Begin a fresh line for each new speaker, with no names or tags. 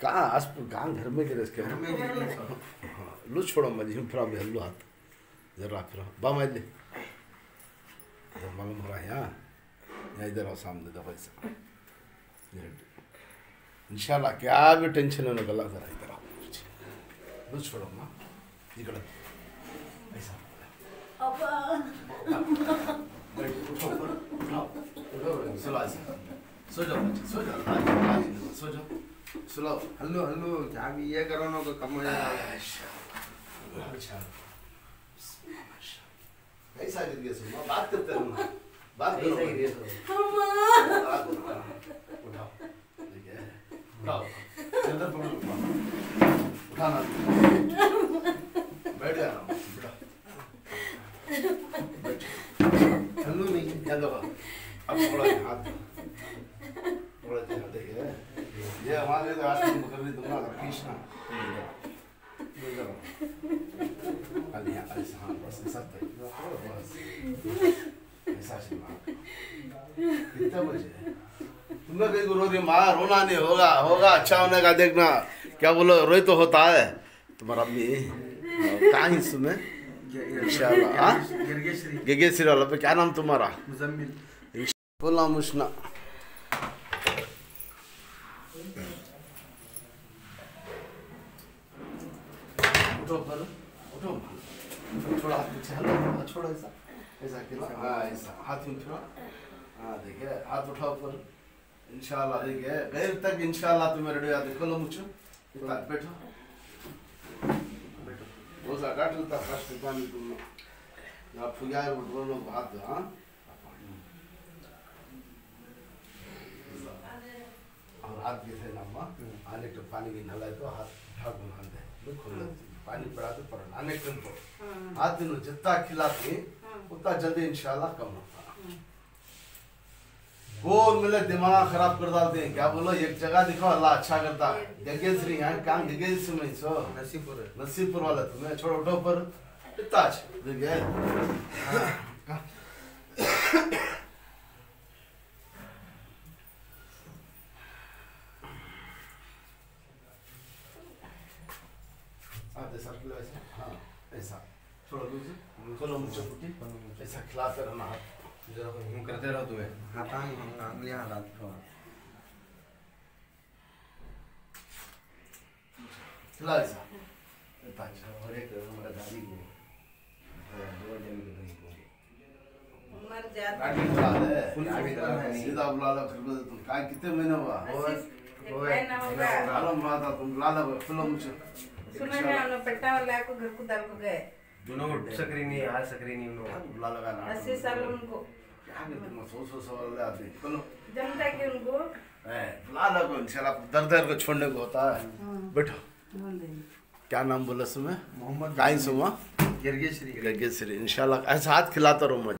कहाँ आस कहाँ घर में गिरे इसके
घर में
हाँ, लो छोड़ो मजी हम फिर हल्लो हाथ जरा फिर बा मैं ले मालूम हो रहा है यहाँ यहाँ इधर आओ सामने इंशाल्लाह क्या भी टेंशन है ना गला जरा इधर आओ लो छोड़ो माँ इकड़ ऐसा बैठ, उठो उठो, सो जाओ सो जाओ सो जाओ सुलाओ
हल्लो हल्लो क्या भी ये करो ना तो कम हो जाएगा।
अच्छा। कैसा गिर गया सुनो बात करते रहो। ना बात करो।
कैसा गिर गया सुनो?
उठाओ। ठीक है। उठाओ। जल्दी पकड़ो उठाओ। उठाना। बैठ जाना बैठ
हल्लो नहीं।
यहाँ देखो अब थोड़ा हाथ थोड़ा देखिए ये हमारे तो आज तुम कर रही कृष्णा खाली यहाँ हाँ बस ऐसा बस ऐसा चलना कितने बजे तुमने कहीं रो रही माँ रोना नहीं होगा होगा अच्छा होने का देखना क्या बोलो रोई तो होता है। तुम्हारा अम्मी कहाँ ही सुने इंशाल्लाह?
गिरगेश्री
सिराला पे क्या नाम तुम्हारा?
मुजम्मिल।
बोला मुश्ना उठो पर। उठो थोड़ा हाथ पीछे हलो हाँ, छोड़ो ऐसा। ऐसा किला हाँ ऐसा। हाथ में उठो हाँ देखिए हाथ उठाओ पर इंशाल्लाह देखिए गैर तक इंशाल्लाह तुम्हें रेडियो याद खोलो मुझे। इतना बैठो। बैठो। रोजा काट लेता फ़र्स्ट पानी तुम ना फुगार बोलो हाथ हाँ? और हाथ थे ना आने के पानी की नलाए तो हाथ उठा को नहा दे। लो खोल पानी पड़ा तो पर आने के तो हाथ दिन जितना खिलाते उतना जल्दी इंशाल्लाह कम होता गोल मिले दिमाग खराब कर डालते हैं क्या बोलो एक जगह दिखाओ अल्लाह अच्छा करता। है। गगेश्वरी यहाँ काम गगेश्वरी में सो।
नसीबपुर है।
नसीबपुर वाला तुम्हें छोड़ो उठो पर इतना अच्छा देखिए हाँ, हाँ जैसा खिला ऐसा हाँ ऐसा थोड़ा दूर खोलो मुझे कुटी ऐसा खिलाते रहना हाथ
जरा यूँ करते रहो तुम्हें हाथ उंगलियाँ हाथ थोड़ा
खिला ऐसा अच्छा और एक हमारा दादी को दो जन के को
मर जाता
गाड़ी बुला
है नहीं।
सीधा बुला लो फिर तुम काय कितने महीने हुआ
महीना होगा
मालूम हुआ तुम बुला लो खोलो मुझे
सुना है हम लोग वाला को घर को डाल को गए।
दोनों को सकरी नहीं आज सकरी नहीं उन
बुला लगा ना
अस्सी साल उनको।
क्या करते तुम सौ सौ सौ आते हैं।
जमता कि उनको।
बुला लो इंशाल्लाह दर दर को छोड़ने को होता है। बैठो। क्या नाम बोला सुमे
मोहम्मद
काई सुमा।
गिरगेश्री
इंशाल्लाह ऐसा हाथ खिलाता रहो